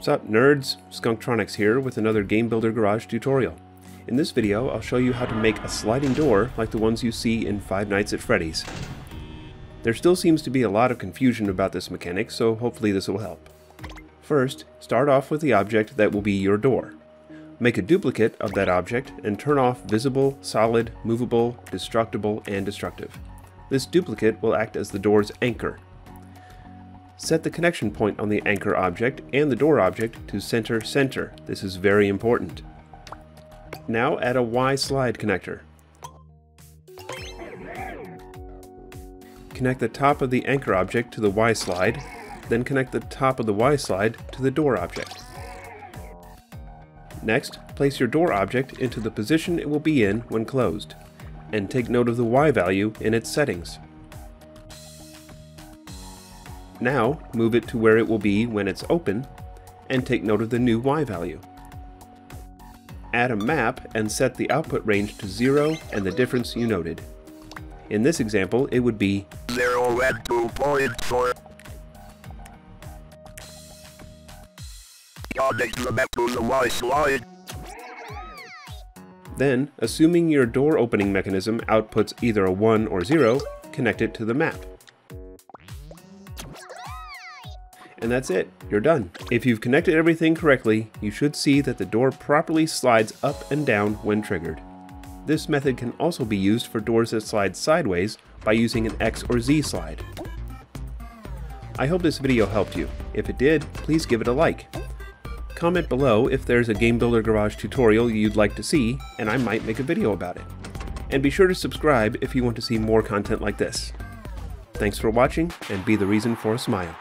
Sup nerds, Skunktronix here with another Game Builder Garage tutorial. In this video I'll show you how to make a sliding door like the ones you see in Five Nights at Freddy's. There still seems to be a lot of confusion about this mechanic, so hopefully this will help. First, start off with the object that will be your door. Make a duplicate of that object and turn off visible, solid, movable, destructible, and destructive. This duplicate will act as the door's anchor. Set the connection point on the anchor object and the door object to center center. This is very important. Now add a Y slide connector. Connect the top of the anchor object to the Y slide, then connect the top of the Y slide to the door object. Next, place your door object into the position it will be in when closed, and take note of the Y value in its settings. Now, move it to where it will be when it's open, and take note of the new Y value. Add a map and set the output range to 0 and the difference you noted. In this example, it would be 0 and 2.4. Connect the map to the Y slide. Then, assuming your door opening mechanism outputs either a 1 or 0, connect it to the map. And that's it, you're done. If you've connected everything correctly, you should see that the door properly slides up and down when triggered. This method can also be used for doors that slide sideways by using an X or Z slide. I hope this video helped you. If it did, please give it a like. Comment below if there's a Game Builder Garage tutorial you'd like to see, and I might make a video about it. And be sure to subscribe if you want to see more content like this. Thanks for watching, and be the reason for a smile.